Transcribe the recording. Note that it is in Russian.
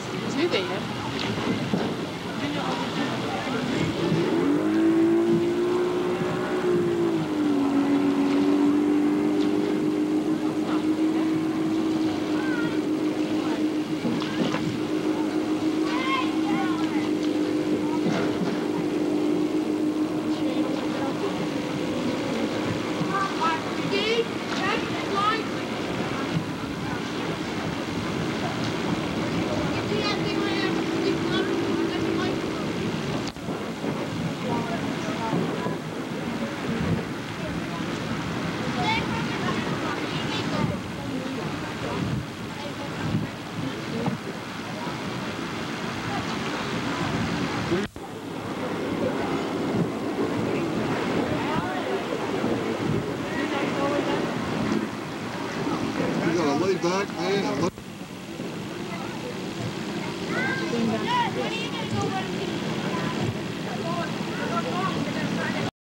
Thank you. Back, man. Look.